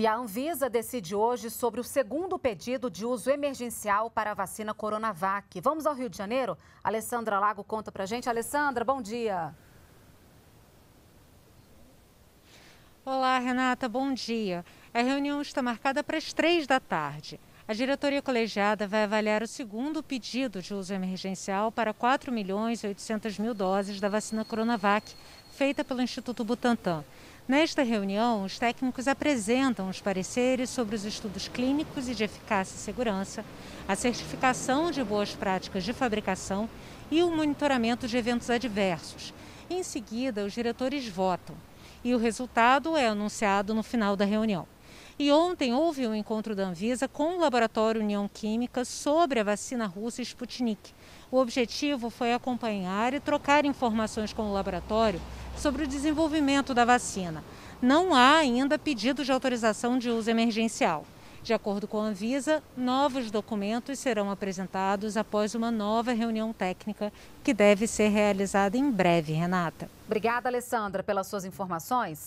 E a Anvisa decide hoje sobre o segundo pedido de uso emergencial para a vacina Coronavac. Vamos ao Rio de Janeiro? Alessandra Lago conta pra gente. Alessandra, bom dia. Olá, Renata, bom dia. A reunião está marcada para as três da tarde. A diretoria colegiada vai avaliar o segundo pedido de uso emergencial para 4 milhões e 800 mil doses da vacina Coronavac, feita pelo Instituto Butantan. Nesta reunião, os técnicos apresentam os pareceres sobre os estudos clínicos e de eficácia e segurança, a certificação de boas práticas de fabricação e o monitoramento de eventos adversos. Em seguida, os diretores votam e o resultado é anunciado no final da reunião. E ontem houve um encontro da Anvisa com o laboratório União Química sobre a vacina russa Sputnik. O objetivo foi acompanhar e trocar informações com o laboratório sobre o desenvolvimento da vacina. Não há ainda pedido de autorização de uso emergencial. De acordo com a Anvisa, novos documentos serão apresentados após uma nova reunião técnica que deve ser realizada em breve, Renata. Obrigada, Alessandra, pelas suas informações.